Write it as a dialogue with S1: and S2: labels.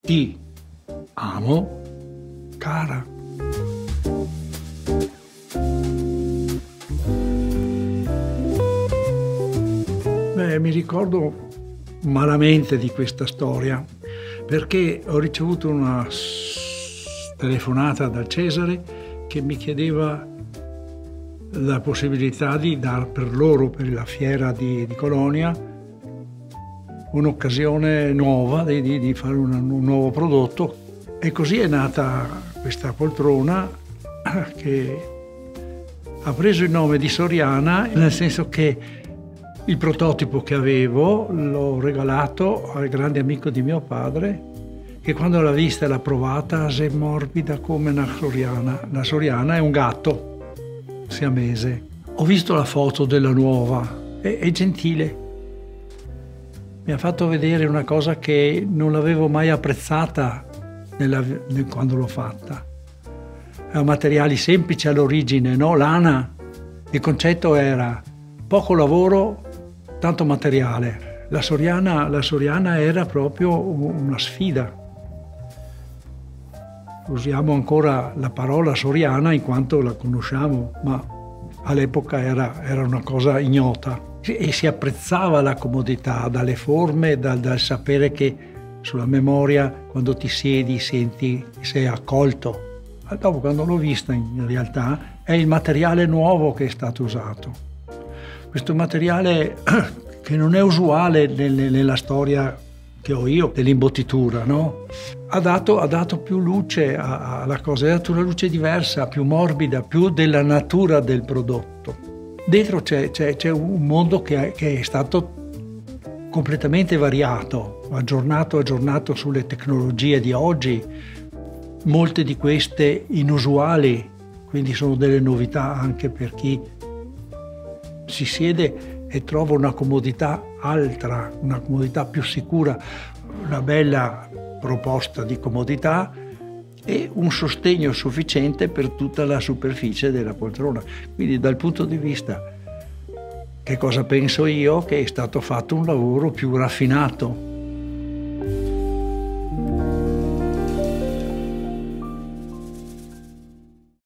S1: Ti amo, cara. Beh, mi ricordo malamente di questa storia perché ho ricevuto una telefonata da Cesare che mi chiedeva la possibilità di dar per loro, per la fiera di, di Colonia, un'occasione nuova di, di, di fare un, un, nuovo prodotto. E così è nata questa poltrona che ha preso il nome di Soriana, nel senso che il prototipo che avevo l'ho regalato al grande amico di mio padre, che quando l'ha vista e l'ha provata si è morbida come una soriana. La soriana è un gatto siamese. Ho visto la foto della nuova, è, è gentile. Mi ha fatto vedere una cosa che non l'avevo mai apprezzata nella, quando l'ho fatta. È materiali semplici all'origine, no? Lana. Il concetto era poco lavoro, tanto materiale. La Soriana, la Soriana era proprio una sfida. Usiamo ancora la parola Soriana in quanto la conosciamo, ma all'epoca era, era una cosa ignota e si apprezzava la comodità dalle forme, dal, dal sapere che sulla memoria quando ti siedi senti sei accolto. Dopo quando l'ho vista in realtà è il materiale nuovo che è stato usato. Questo materiale che non è usuale nella storia che ho io dell'imbottitura, no? ha, dato, ha, dato, più luce alla cosa, ha dato una luce diversa, più morbida, più della natura del prodotto. Dentro c'è, c'è, c'è un mondo che è, che è stato completamente variato, aggiornato, aggiornato sulle tecnologie di oggi, molte di queste inusuali, quindi sono delle novità anche per chi si siede e trova una comodità altra, una comodità più sicura, una bella proposta di comodità e un sostegno sufficiente per tutta la superficie della poltrona. Quindi dal punto di vista che cosa penso io che è stato fatto un lavoro più raffinato